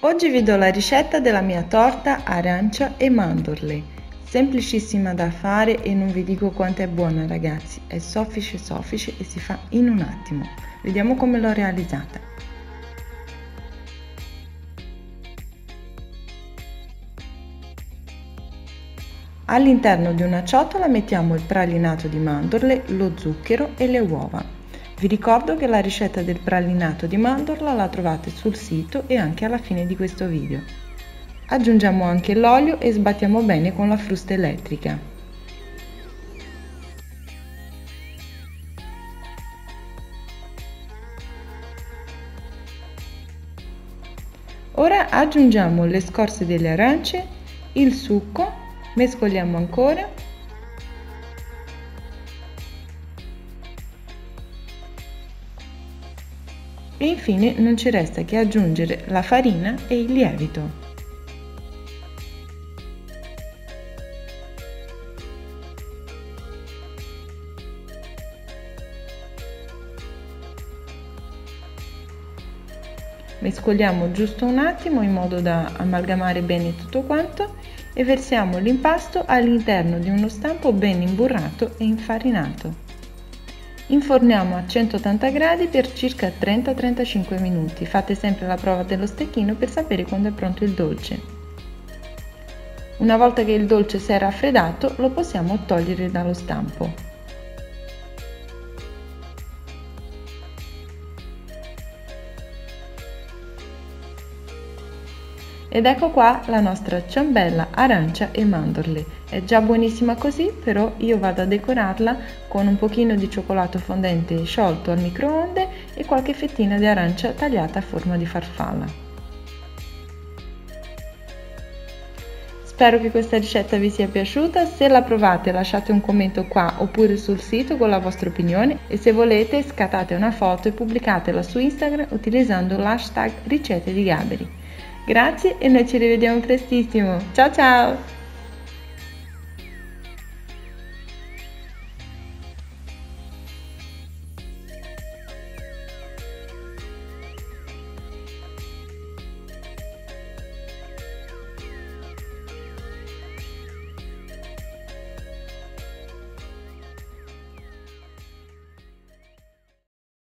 Oggi vi do la ricetta della mia torta arancia e mandorle. Semplicissima da fare e non vi dico quanto è buona ragazzi, è soffice soffice e si fa in un attimo. Vediamo come l'ho realizzata. All'interno di una ciotola mettiamo il pralinato di mandorle, lo zucchero e le uova. Vi ricordo che la ricetta del pralinato di mandorla la trovate sul sito e anche alla fine di questo video. Aggiungiamo anche l'olio e sbattiamo bene con la frusta elettrica. Ora aggiungiamo le scorze delle arance, il succo, mescoliamo ancora e infine non ci resta che aggiungere la farina e il lievito. Mescoliamo giusto un attimo in modo da amalgamare bene tutto quanto e versiamo l'impasto all'interno di uno stampo ben imburrato e infarinato. Inforniamo a 180 gradi per circa 30-35 minuti. Fate sempre la prova dello stecchino per sapere quando è pronto il dolce. Una volta che il dolce si è raffreddato lo possiamo togliere dallo stampo. Ed ecco qua la nostra ciambella arancia e mandorle. È già buonissima così, però io vado a decorarla con un pochino di cioccolato fondente sciolto al microonde e qualche fettina di arancia tagliata a forma di farfalla. Spero che questa ricetta vi sia piaciuta, se la provate lasciate un commento qua oppure sul sito con la vostra opinione e se volete scattate una foto e pubblicatela su Instagram utilizzando l'hashtag ricette di Gaberi. Grazie e noi ci rivediamo prestissimo. Ciao ciao!